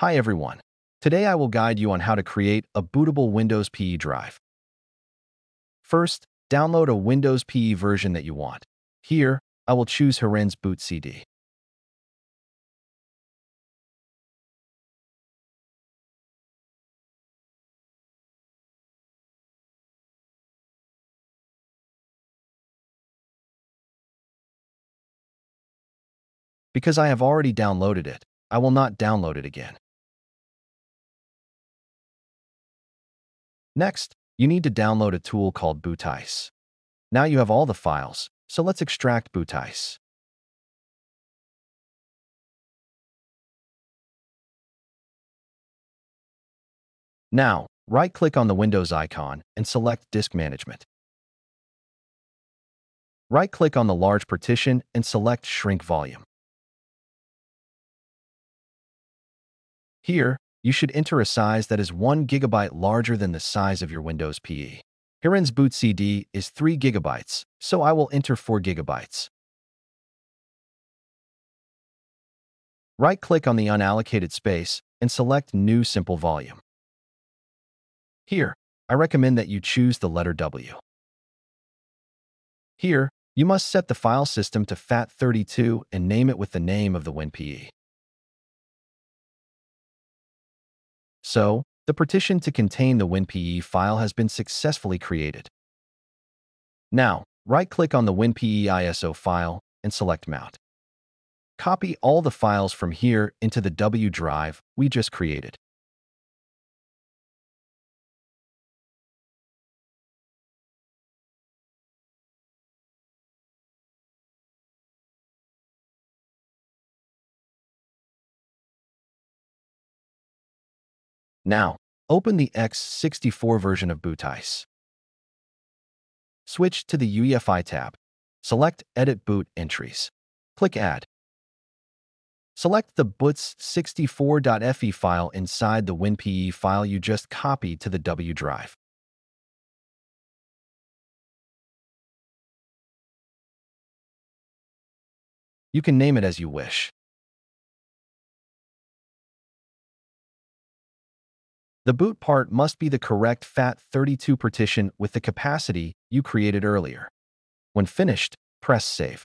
Hi everyone. Today I will guide you on how to create a bootable Windows PE drive. First, download a Windows PE version that you want. Here, I will choose Hiren's Boot CD. Because I have already downloaded it, I will not download it again. Next, you need to download a tool called Bootice. Now you have all the files, so let's extract Bootice. Now, right-click on the Windows icon and select Disk Management. Right-click on the large partition and select Shrink Volume. Here, you should enter a size that is 1 gigabyte larger than the size of your Windows PE. Hiren's Boot CD is 3 gigabytes, so I will enter 4 gigabytes. Right-click on the unallocated space and select New Simple Volume. Here, I recommend that you choose the letter W. Here, you must set the file system to FAT32 and name it with the name of the WinPE. So, the partition to contain the WinPE file has been successfully created. Now, right-click on the WinPE ISO file and select Mount. Copy all the files from here into the W drive we just created. Now, open the x64 version of Bootice. Switch to the UEFI tab. Select Edit Boot Entries. Click Add. Select the bootx64.efi file inside the WinPE file you just copied to the W drive. You can name it as you wish. The boot part must be the correct FAT32 partition with the capacity you created earlier. When finished, press Save.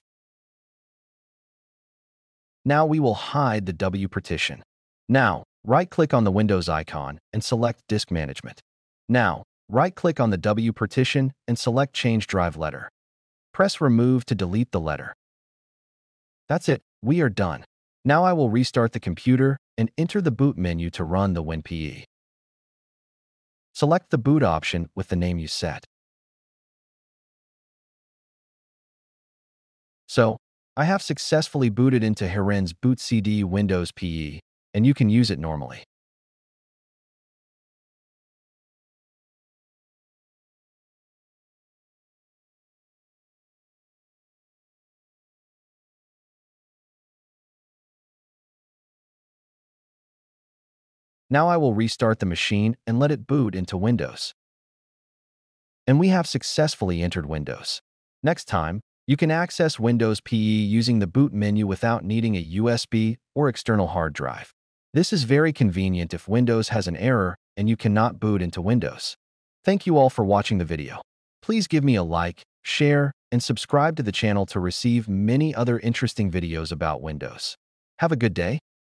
Now we will hide the W partition. Now, right-click on the Windows icon and select Disk Management. Now, right-click on the W partition and select Change Drive Letter. Press Remove to delete the letter. That's it, we are done. Now I will restart the computer and enter the boot menu to run the WinPE. Select the boot option with the name you set. So, I have successfully booted into Hiren's Boot CD Windows PE, and you can use it normally. Now I will restart the machine and let it boot into Windows. And we have successfully entered Windows. Next time, you can access Windows PE using the boot menu without needing a USB or external hard drive. This is very convenient if Windows has an error and you cannot boot into Windows. Thank you all for watching the video. Please give me a like, share, and subscribe to the channel to receive many other interesting videos about Windows. Have a good day.